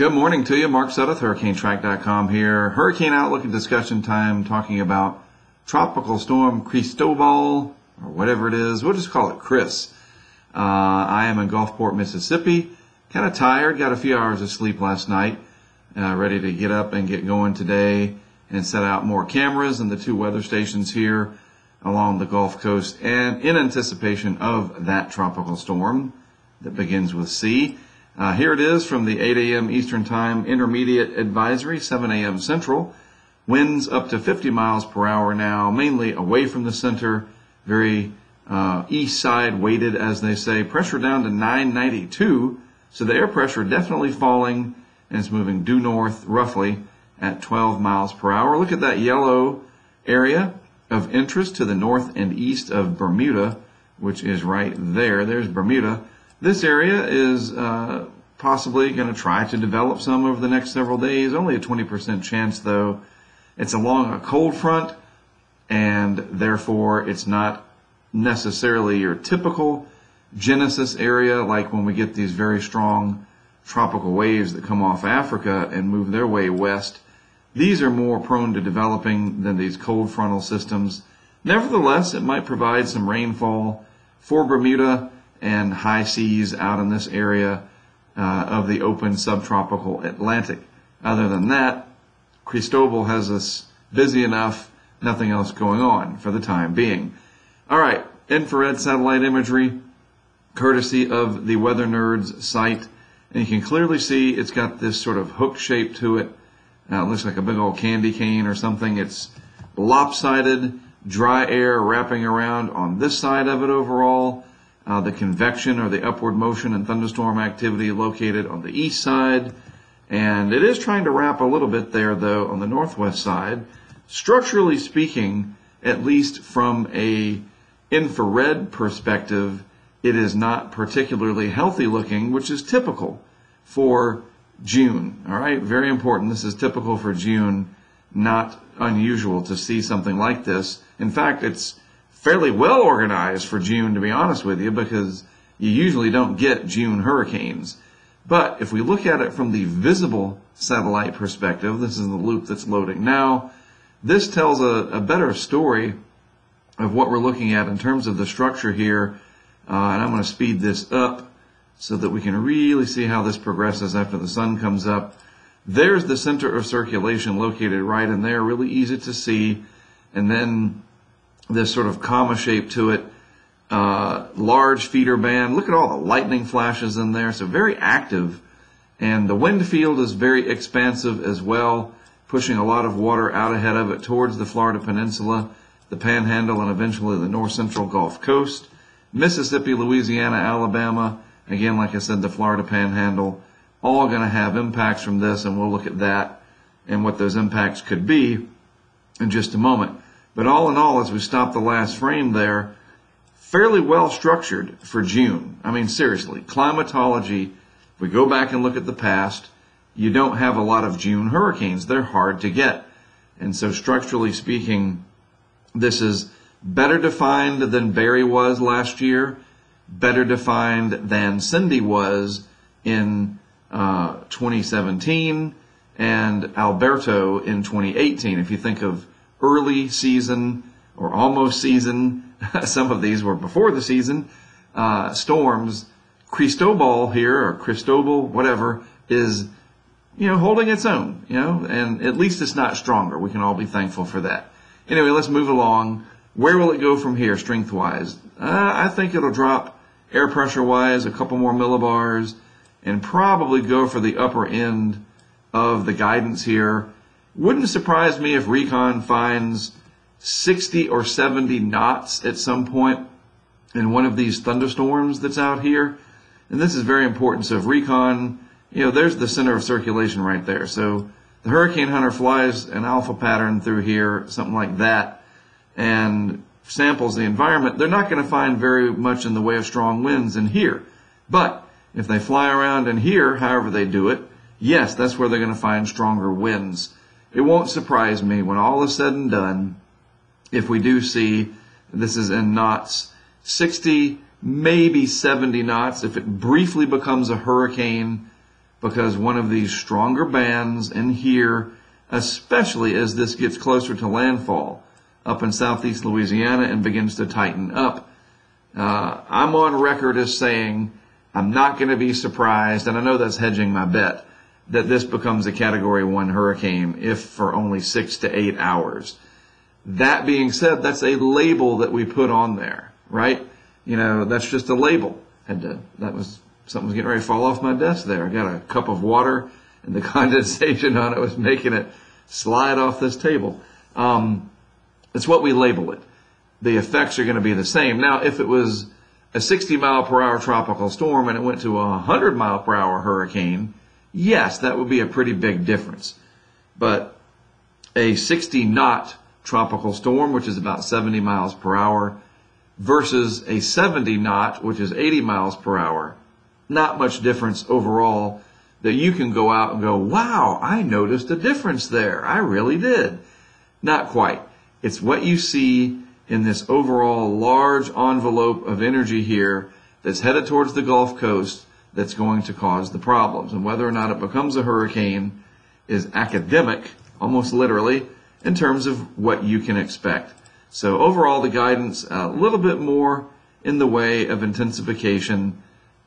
Good morning to you. Mark Sudduth, HurricaneTrack.com here. Hurricane Outlook and discussion time talking about Tropical Storm Cristobal, or whatever it is. We'll just call it Chris. Uh, I am in Gulfport, Mississippi. Kind of tired. Got a few hours of sleep last night. Uh, ready to get up and get going today and set out more cameras in the two weather stations here along the Gulf Coast and in anticipation of that tropical storm that begins with C. Uh, here it is from the 8 a.m. Eastern Time Intermediate Advisory, 7 a.m. Central. Winds up to 50 miles per hour now, mainly away from the center, very uh, east side weighted, as they say. Pressure down to 992, so the air pressure definitely falling and it's moving due north roughly at 12 miles per hour. Look at that yellow area of interest to the north and east of Bermuda, which is right there. There's Bermuda. This area is uh, possibly going to try to develop some over the next several days. Only a 20% chance, though. It's along a cold front, and therefore it's not necessarily your typical Genesis area, like when we get these very strong tropical waves that come off Africa and move their way west. These are more prone to developing than these cold frontal systems. Nevertheless, it might provide some rainfall for Bermuda and high seas out in this area uh, of the open subtropical Atlantic. Other than that, Cristobal has us busy enough, nothing else going on for the time being. All right, infrared satellite imagery, courtesy of the Weather Nerds site. And you can clearly see it's got this sort of hook shape to it. Now it looks like a big old candy cane or something. It's lopsided, dry air wrapping around on this side of it overall uh, the convection or the upward motion and thunderstorm activity located on the east side. And it is trying to wrap a little bit there, though, on the northwest side. Structurally speaking, at least from a infrared perspective, it is not particularly healthy looking, which is typical for June. All right, very important. This is typical for June, not unusual to see something like this. In fact, it's fairly well organized for June, to be honest with you, because you usually don't get June hurricanes. But if we look at it from the visible satellite perspective, this is the loop that's loading now, this tells a, a better story of what we're looking at in terms of the structure here. Uh, and I'm going to speed this up so that we can really see how this progresses after the sun comes up. There's the center of circulation located right in there, really easy to see. And then this sort of comma shape to it. Uh, large feeder band. Look at all the lightning flashes in there. So very active. And the wind field is very expansive as well, pushing a lot of water out ahead of it towards the Florida Peninsula, the Panhandle, and eventually the north central Gulf Coast. Mississippi, Louisiana, Alabama, again, like I said, the Florida Panhandle, all going to have impacts from this, and we'll look at that and what those impacts could be in just a moment. But all in all, as we stop the last frame there, fairly well structured for June. I mean, seriously, climatology, if we go back and look at the past, you don't have a lot of June hurricanes. They're hard to get. And so structurally speaking, this is better defined than Barry was last year, better defined than Cindy was in uh, 2017 and Alberto in 2018. If you think of early season or almost season, some of these were before the season, uh, storms, Cristobal here, or Cristobal, whatever, is, you know, holding its own, you know, and at least it's not stronger. We can all be thankful for that. Anyway, let's move along. Where will it go from here, strength wise? Uh, I think it'll drop air pressure wise a couple more millibars and probably go for the upper end of the guidance here wouldn't surprise me if Recon finds 60 or 70 knots at some point in one of these thunderstorms that's out here. And this is very important. So if Recon, you know, there's the center of circulation right there. So the hurricane hunter flies an alpha pattern through here, something like that, and samples the environment, they're not going to find very much in the way of strong winds in here. But if they fly around in here, however they do it, yes, that's where they're going to find stronger winds it won't surprise me when all is said and done if we do see this is in knots 60 maybe 70 knots if it briefly becomes a hurricane because one of these stronger bands in here, especially as this gets closer to landfall up in southeast Louisiana and begins to tighten up, uh, I'm on record as saying I'm not going to be surprised, and I know that's hedging my bet, that this becomes a category one hurricane if for only six to eight hours. That being said, that's a label that we put on there, right? You know, that's just a label. Had to, that was, something was getting ready to fall off my desk there. I got a cup of water and the condensation on it was making it slide off this table. Um, it's what we label it. The effects are going to be the same. Now, if it was a 60 mile per hour tropical storm and it went to a 100 mile per hour hurricane, yes, that would be a pretty big difference. But a 60 knot tropical storm, which is about 70 miles per hour, versus a 70 knot, which is 80 miles per hour, not much difference overall that you can go out and go, wow, I noticed a difference there. I really did. Not quite. It's what you see in this overall large envelope of energy here that's headed towards the Gulf Coast that's going to cause the problems. And whether or not it becomes a hurricane is academic, almost literally, in terms of what you can expect. So overall, the guidance a little bit more in the way of intensification,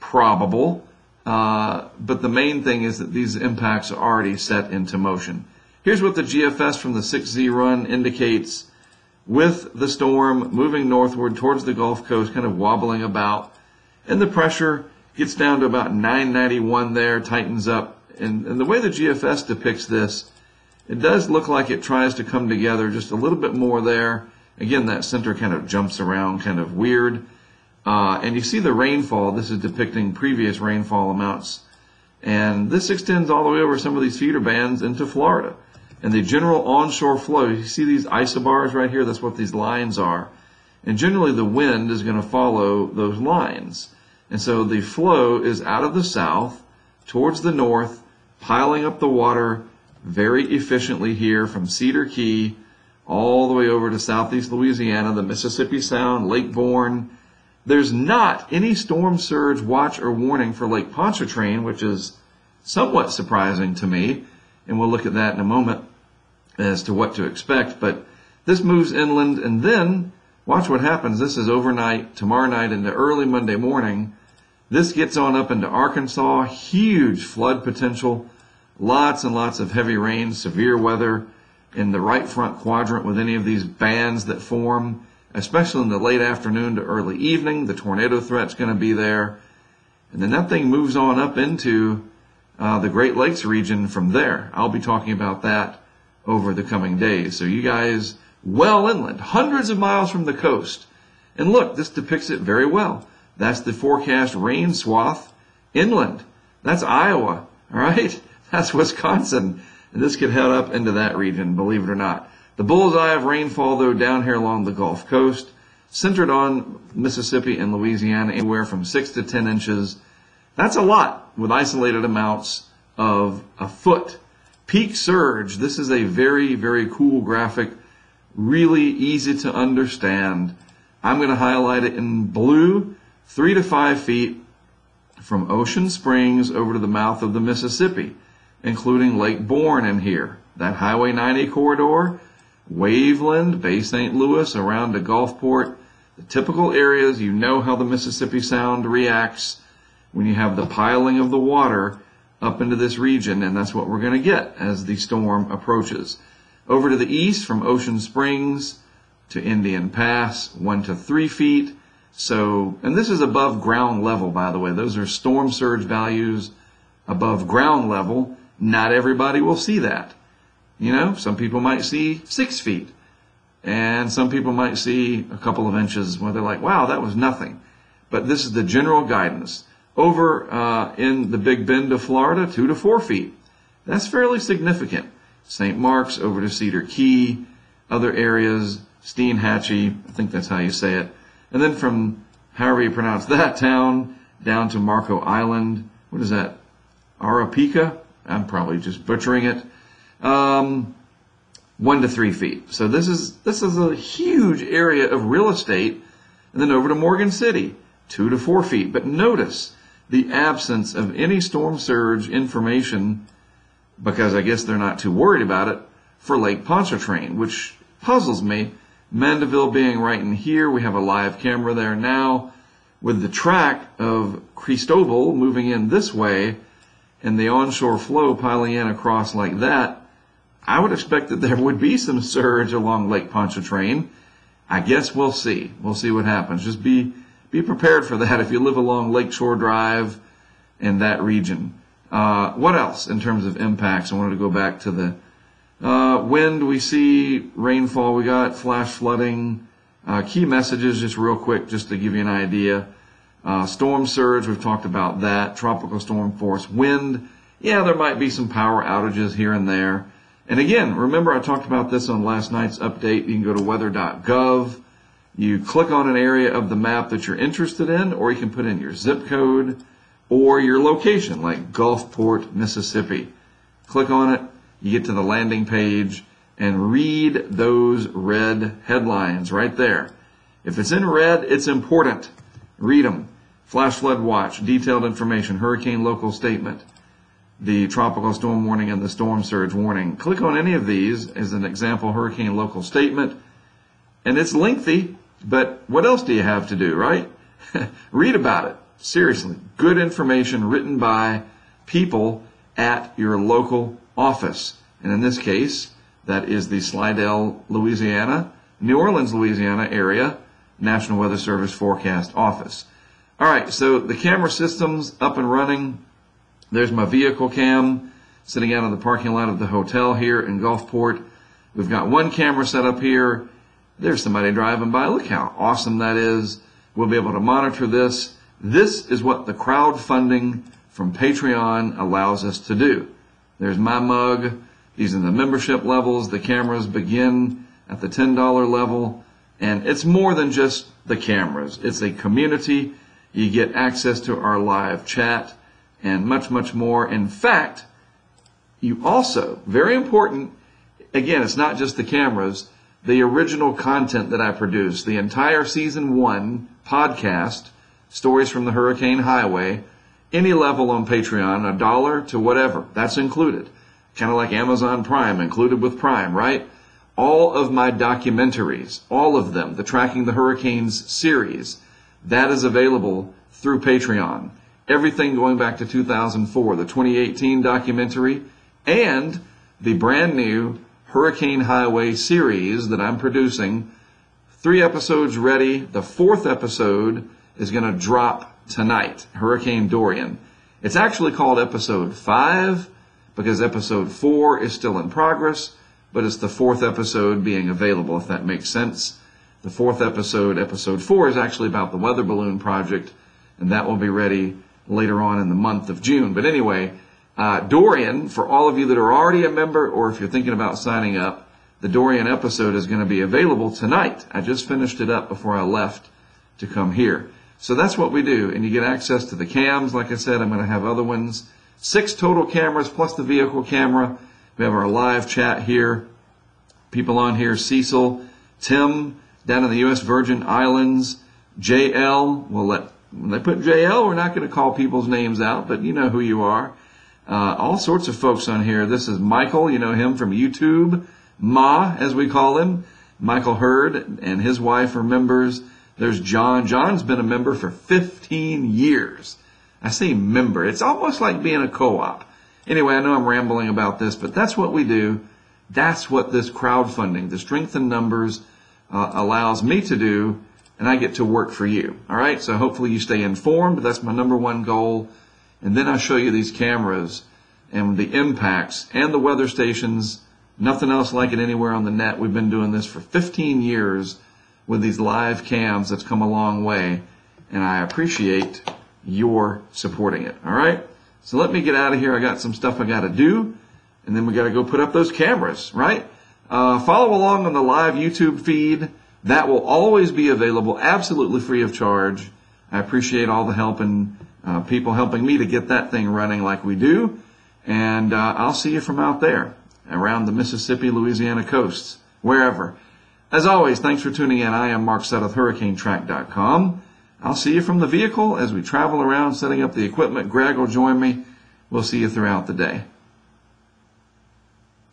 probable. Uh, but the main thing is that these impacts are already set into motion. Here's what the GFS from the 6Z run indicates with the storm moving northward towards the Gulf Coast, kind of wobbling about. And the pressure gets down to about 991 there, tightens up. And, and the way the GFS depicts this, it does look like it tries to come together just a little bit more there. Again, that center kind of jumps around kind of weird. Uh, and you see the rainfall. This is depicting previous rainfall amounts. And this extends all the way over some of these feeder bands into Florida. And the general onshore flow, you see these isobars right here? That's what these lines are. And generally the wind is going to follow those lines. And so the flow is out of the south towards the north, piling up the water very efficiently here from Cedar Key all the way over to southeast Louisiana, the Mississippi Sound, Lake Borgne. There's not any storm surge watch or warning for Lake Pontchartrain, which is somewhat surprising to me. And we'll look at that in a moment as to what to expect. But this moves inland and then watch what happens. This is overnight, tomorrow night into early Monday morning. This gets on up into Arkansas, huge flood potential, lots and lots of heavy rain, severe weather in the right front quadrant with any of these bands that form, especially in the late afternoon to early evening. The tornado threat's going to be there. And then that thing moves on up into uh, the Great Lakes region from there. I'll be talking about that over the coming days. So you guys, well inland, hundreds of miles from the coast. And look, this depicts it very well. That's the forecast rain swath inland. That's Iowa, all right? That's Wisconsin. And this could head up into that region, believe it or not. The bullseye of rainfall, though, down here along the Gulf Coast, centered on Mississippi and Louisiana, anywhere from 6 to 10 inches. That's a lot with isolated amounts of a foot. Peak surge, this is a very, very cool graphic, really easy to understand. I'm going to highlight it in blue, 3 to 5 feet from Ocean Springs over to the mouth of the Mississippi including Lake Borgne in here. That Highway 90 corridor, Waveland, Bay St. Louis, around to Gulfport, the typical areas, you know how the Mississippi Sound reacts when you have the piling of the water up into this region, and that's what we're going to get as the storm approaches. Over to the east from Ocean Springs to Indian Pass, one to three feet. So, and this is above ground level, by the way. Those are storm surge values above ground level. Not everybody will see that. You know, some people might see six feet, and some people might see a couple of inches where they're like, wow, that was nothing. But this is the general guidance. Over uh, in the Big Bend of Florida, two to four feet. That's fairly significant. St. Mark's over to Cedar Key, other areas, Steinhatchee, I think that's how you say it. And then from however you pronounce that town down to Marco Island, what is that? Aripeka? I'm probably just butchering it. Um, one to three feet. So this is this is a huge area of real estate. And then over to Morgan City, two to four feet. But notice the absence of any storm surge information because I guess they're not too worried about it for Lake Pontchartrain, which puzzles me. Mandeville being right in here, we have a live camera there now. With the track of Cristobal moving in this way and the onshore flow piling in across like that, I would expect that there would be some surge along Lake Pontchartrain. I guess we'll see. We'll see what happens. Just be be prepared for that if you live along Lakeshore Drive in that region. Uh, what else in terms of impacts? I wanted to go back to the uh, wind. We see rainfall. We got flash flooding. Uh, key messages, just real quick, just to give you an idea. Uh, storm surge, we've talked about that. Tropical storm force wind. Yeah, there might be some power outages here and there. And again, remember I talked about this on last night's update. You can go to weather.gov. You click on an area of the map that you're interested in, or you can put in your zip code or your location, like Gulfport, Mississippi. Click on it. You get to the landing page and read those red headlines right there. If it's in red, it's important. Read them. Flash flood watch, detailed information, hurricane local statement, the tropical storm warning and the storm surge warning. Click on any of these as an example hurricane local statement. And it's lengthy, but what else do you have to do, right? Read about it. Seriously. Good information written by people at your local office. And in this case, that is the Slidell, Louisiana, New Orleans, Louisiana area National Weather Service forecast office. All right, so the camera system's up and running. There's my vehicle cam sitting out of the parking lot of the hotel here in Gulfport. We've got one camera set up here. There's somebody driving by. Look how awesome that is. We'll be able to monitor this. This is what the crowdfunding from Patreon allows us to do. There's my mug. These are the membership levels. The cameras begin at the $10 level. And it's more than just the cameras. It's a community. You get access to our live chat and much, much more. In fact, you also, very important, again, it's not just the cameras, the original content that I produce, the entire season one podcast, Stories from the Hurricane Highway, any level on Patreon, a dollar to whatever, that's included. Kind of like Amazon Prime, included with Prime, right? All of my documentaries, all of them, the Tracking the Hurricanes series, that is available through Patreon. Everything going back to 2004, the 2018 documentary, and the brand new Hurricane Highway series that I'm producing. Three episodes ready. The fourth episode is going to drop tonight, Hurricane Dorian. It's actually called episode five because episode four is still in progress, but it's the fourth episode being available, if that makes sense. The fourth episode, episode four, is actually about the weather balloon project, and that will be ready later on in the month of June. But anyway, uh, Dorian, for all of you that are already a member or if you're thinking about signing up, the Dorian episode is going to be available tonight. I just finished it up before I left to come here. So that's what we do. And you get access to the cams. Like I said, I'm going to have other ones. Six total cameras plus the vehicle camera. We have our live chat here. People on here, Cecil, Tim, down in the U.S. Virgin Islands, JL. We'll let, when they put JL, we're not going to call people's names out, but you know who you are. Uh, all sorts of folks on here. This is Michael. You know him from YouTube. Ma, as we call him. Michael Hurd and his wife are members. There's John. John's been a member for 15 years. I say member. It's almost like being a co-op. Anyway, I know I'm rambling about this, but that's what we do. That's what this crowdfunding, the strength in numbers, uh, allows me to do, and I get to work for you. All right. So hopefully you stay informed. That's my number one goal. And then I show you these cameras and the impacts and the weather stations. Nothing else like it anywhere on the net. We've been doing this for 15 years with these live cams. That's come a long way. And I appreciate your supporting it. All right. So let me get out of here. I got some stuff I got to do. And then we got to go put up those cameras, right? Uh, follow along on the live YouTube feed. That will always be available absolutely free of charge. I appreciate all the help and uh, people helping me to get that thing running like we do. And uh, I'll see you from out there around the Mississippi, Louisiana coasts, wherever. As always, thanks for tuning in. I am Mark Sudduth, HurricaneTrack.com. I'll see you from the vehicle as we travel around setting up the equipment. Greg will join me. We'll see you throughout the day.